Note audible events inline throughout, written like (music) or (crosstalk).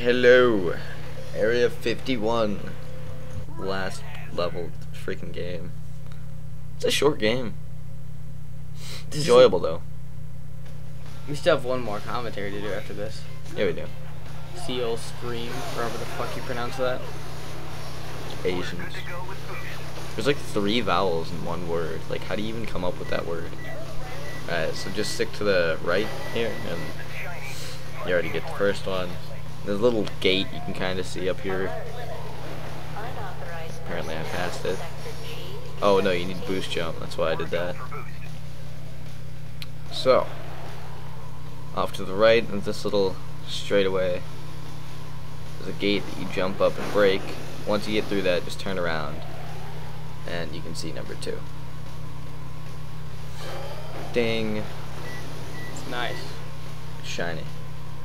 Hello, Area 51. Last level freaking game. It's a short game. It's enjoyable though. We still have one more commentary to do after this. Yeah, we do. Seal Scream, however the fuck you pronounce that. Asians. There's like three vowels in one word. Like, how do you even come up with that word? Alright, so just stick to the right here, and you already get the first one. There's a little gate you can kind of see up here. Apparently I passed it. Oh no, you need boost jump. That's why I did that. So, off to the right of this little straightaway, there's a gate that you jump up and break. Once you get through that, just turn around, and you can see number two. Ding, It's nice. shiny,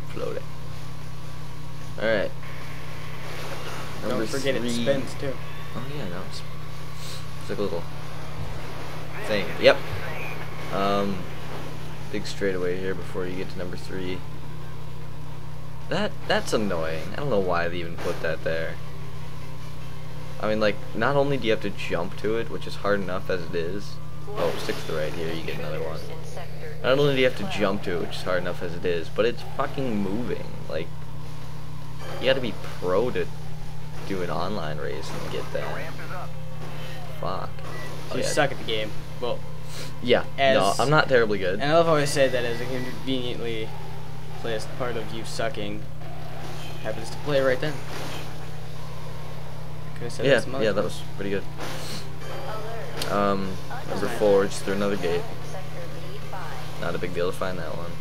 floating. All right. Don't forget it spins too. Oh yeah, no, it's, it's like a little thing. Yep. Um, big straightaway here before you get to number three. That that's annoying. I don't know why they even put that there. I mean, like, not only do you have to jump to it, which is hard enough as it is. Oh, stick to the right here, you get another one. Not only do you have to jump to it, which is hard enough as it is, but it's fucking moving. Like, you gotta be pro to do an online race and get that. Fuck. So Oh, you yeah. suck at the game. Well, Yeah. no, I'm not terribly good. and I love how I said that as a conveniently placed part of you sucking happens to play right then. Could have said Yeah, some other yeah, that was pretty good. Um, number four, just through another gate. Not a big deal to find that one.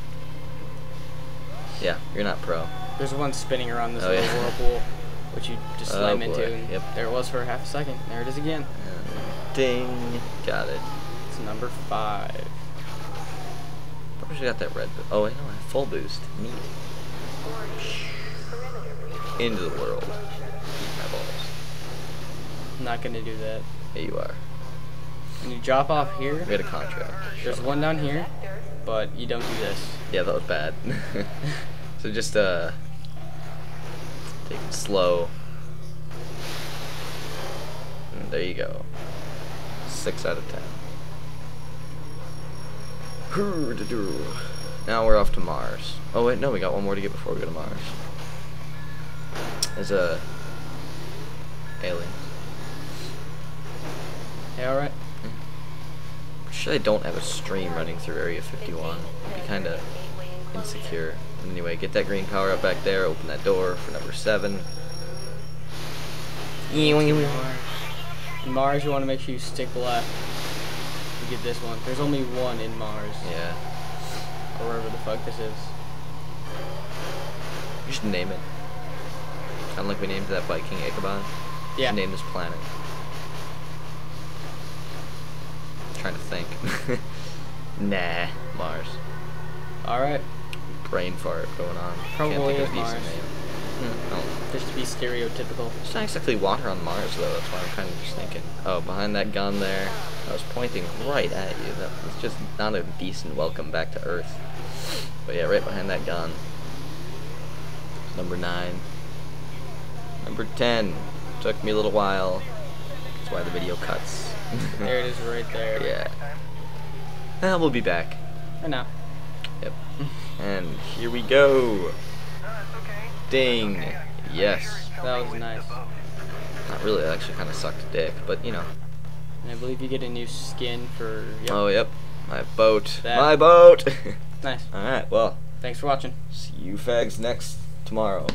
Yeah, you're not pro. There's one spinning around this Oh, little yeah. whirlpool, which you just Oh, slam boy. into. And Yep. There it was for half a second. There it is again. Ding, got it. It's number five. Probably should got that red. Oh wait, no, I have full boost. Neat. Into the world. Eat my balls. Not gonna do that. Here you are. When you drop off here, We had a contract. there's one down here, but you don't do this. Yeah, that was bad. (laughs) so just uh, take it slow. And there you go. Six out of ten. Now we're off to Mars. Oh wait, no, we got one more to get before we go to Mars. There's a alien. Yeah, alright. Sure, I don't have a stream running through Area 51. It'd be kind of insecure. Anyway, get that green power up back there. Open that door for number seven. Mars. In Mars, you want to make sure you stick left. You get this one. There's only one in Mars, Yeah. or wherever the fuck this is. You should name it. Kind of like we named that Viking Ichabod. Yeah. should name this planet. trying to think. (laughs) nah, Mars. Alright, Brain fart going on. Can't Probably think of a decent Mars. name. Hmm, oh. just to be stereotypical. It's not exactly water on Mars though. That's why I'm kind of just thinking. Oh, behind that gun there, I was pointing right at you. That was just not a decent welcome back to Earth. But yeah, right behind that gun. Number nine. Number ten. Took me a little while. That's why the video cuts. There it (laughs) is right there. Yeah. Well, we'll be back. For now. And here we go. Ding. Yes. That was nice. Not really. It actually kind of sucked dick, but you know. And I believe you get a new skin for. Yep. Oh, yep. My boat. That- My boat. (laughs) Nice. All right. Well, Thanks for watching. see you fags next tomorrow.